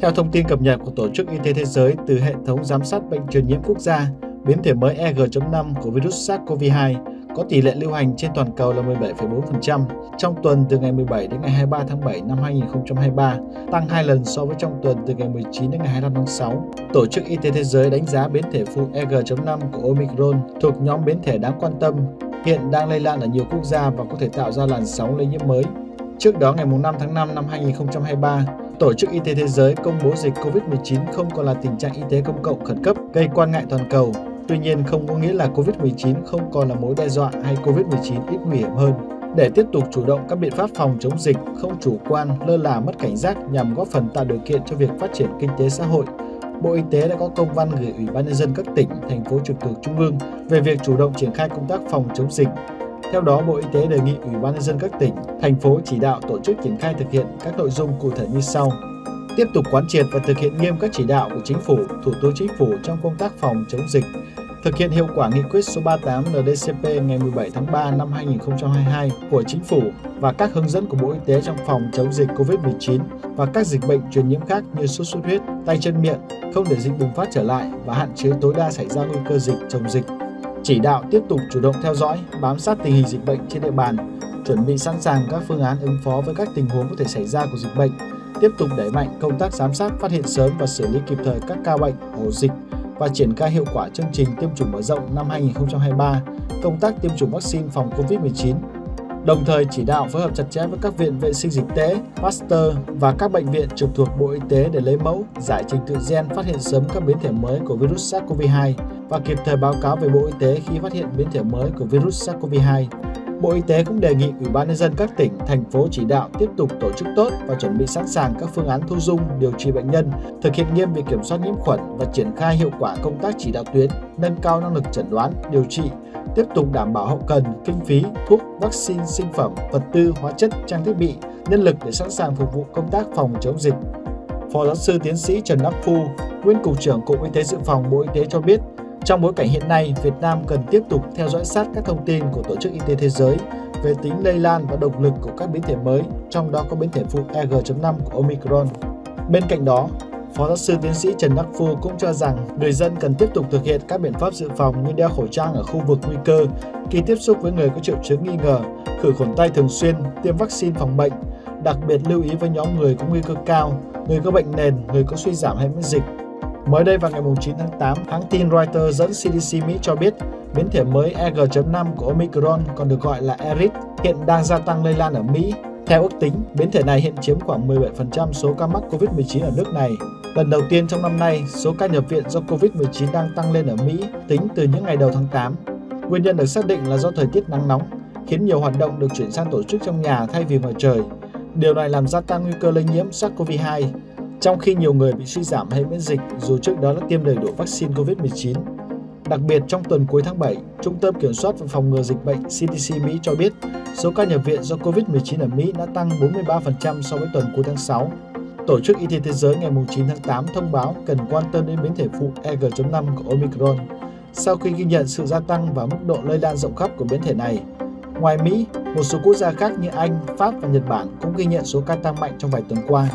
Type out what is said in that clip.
Theo thông tin cập nhật của Tổ chức Y tế Thế giới từ hệ thống giám sát bệnh truyền nhiễm quốc gia, biến thể mới EG.5 của virus SARS-CoV-2 có tỷ lệ lưu hành trên toàn cầu là 17,4% trong tuần từ ngày 17 đến ngày 23 tháng 7 năm 2023, tăng 2 lần so với trong tuần từ ngày 19 đến ngày 25 tháng 6. Tổ chức Y tế Thế giới đánh giá biến thể phụ EG.5 của Omicron thuộc nhóm biến thể đáng quan tâm, hiện đang lây lan ở nhiều quốc gia và có thể tạo ra làn sóng lây nhiễm mới. Trước đó ngày 5 tháng 5 năm 2023, Tổ chức Y tế Thế giới công bố dịch COVID-19 không còn là tình trạng y tế công cộng khẩn cấp gây quan ngại toàn cầu Tuy nhiên không có nghĩa là COVID-19 không còn là mối đe dọa hay COVID-19 ít nguy hiểm hơn. Để tiếp tục chủ động các biện pháp phòng chống dịch, không chủ quan, lơ là mất cảnh giác nhằm góp phần tạo điều kiện cho việc phát triển kinh tế xã hội, Bộ Y tế đã có công văn gửi Ủy ban nhân dân các tỉnh, thành phố trực thuộc trung ương về việc chủ động triển khai công tác phòng chống dịch. Theo đó, Bộ Y tế đề nghị Ủy ban nhân dân các tỉnh, thành phố chỉ đạo tổ chức triển khai thực hiện các nội dung cụ thể như sau: tiếp tục quán triệt và thực hiện nghiêm các chỉ đạo của Chính phủ, Thủ tướng Chính phủ trong công tác phòng chống dịch, thực hiện hiệu quả nghị quyết số 38 NDCP ngày 17 tháng 3 năm 2022 của Chính phủ và các hướng dẫn của Bộ Y tế trong phòng chống dịch COVID-19 và các dịch bệnh truyền nhiễm khác như sốt xuất huyết, tay chân miệng, không để dịch bùng phát trở lại và hạn chế tối đa xảy ra nguy cơ dịch chồng dịch. Chỉ đạo tiếp tục chủ động theo dõi, bám sát tình hình dịch bệnh trên địa bàn, chuẩn bị sẵn sàng các phương án ứng phó với các tình huống có thể xảy ra của dịch bệnh, tiếp tục đẩy mạnh công tác giám sát, phát hiện sớm và xử lý kịp thời các ca bệnh, ổ dịch và triển khai hiệu quả chương trình tiêm chủng mở rộng năm 2023, công tác tiêm chủng vaccine phòng COVID-19. Đồng thời chỉ đạo phối hợp chặt chẽ với các viện vệ sinh dịch tễ, Pasteur và các bệnh viện trực thuộc Bộ Y tế để lấy mẫu, giải trình tự gen phát hiện sớm các biến thể mới của virus SARS-CoV-2 và kịp thời báo cáo về Bộ Y tế khi phát hiện biến thể mới của virus SARS-CoV-2 Bộ Y tế cũng đề nghị Ủy ban nhân dân các tỉnh, thành phố chỉ đạo tiếp tục tổ chức tốt và chuẩn bị sẵn sàng các phương án thu dung, điều trị bệnh nhân, thực hiện nghiêm việc kiểm soát nhiễm khuẩn và triển khai hiệu quả công tác chỉ đạo tuyến, nâng cao năng lực chẩn đoán, điều trị, tiếp tục đảm bảo hậu cần, kinh phí, thuốc, vaccine, sinh phẩm, vật tư, hóa chất, trang thiết bị, nhân lực để sẵn sàng phục vụ công tác phòng chống dịch. Phó giáo sư tiến sĩ Trần Đắc Phu, nguyên cục trưởng Cục Y tế Dự phòng Bộ Y tế cho biết, trong bối cảnh hiện nay, Việt Nam cần tiếp tục theo dõi sát các thông tin của Tổ chức Y tế Thế giới về tính lây lan và độc lực của các biến thể mới, trong đó có biến thể phụ EG.5 của Omicron. Bên cạnh đó, Phó giáo sư tiến sĩ Trần Đắc Phu cũng cho rằng người dân cần tiếp tục thực hiện các biện pháp dự phòng như đeo khẩu trang ở khu vực nguy cơ, khi tiếp xúc với người có triệu chứng nghi ngờ, khử khuẩn tay thường xuyên, tiêm vaccine phòng bệnh, đặc biệt lưu ý với nhóm người có nguy cơ cao, người có bệnh nền, người có suy giảm hệ miễn dịch, Mới đây vào ngày 9 tháng 8, hãng tin Reuters dẫn CDC Mỹ cho biết biến thể mới EG.5 của Omicron còn được gọi là ERIT hiện đang gia tăng lây lan ở Mỹ. Theo ước tính, biến thể này hiện chiếm khoảng 17% số ca mắc COVID-19 ở nước này. Lần đầu tiên trong năm nay, số ca nhập viện do COVID-19 đang tăng lên ở Mỹ tính từ những ngày đầu tháng 8. Nguyên nhân được xác định là do thời tiết nắng nóng, khiến nhiều hoạt động được chuyển sang tổ chức trong nhà thay vì ngoài trời. Điều này làm gia tăng nguy cơ lây nhiễm SARS-CoV-2 trong khi nhiều người bị suy giảm hệ miễn dịch dù trước đó đã tiêm đầy đủ vaccine COVID-19. Đặc biệt trong tuần cuối tháng 7, Trung tâm Kiểm soát và Phòng ngừa Dịch bệnh CDC Mỹ cho biết số ca nhập viện do COVID-19 ở Mỹ đã tăng 43% so với tuần cuối tháng 6. Tổ chức Y tế Thế giới ngày 9 tháng 8 thông báo cần quan tâm đến biến thể phụ EG.5 của Omicron sau khi ghi nhận sự gia tăng và mức độ lây lan rộng khắp của biến thể này. Ngoài Mỹ, một số quốc gia khác như Anh, Pháp và Nhật Bản cũng ghi nhận số ca tăng mạnh trong vài tuần qua.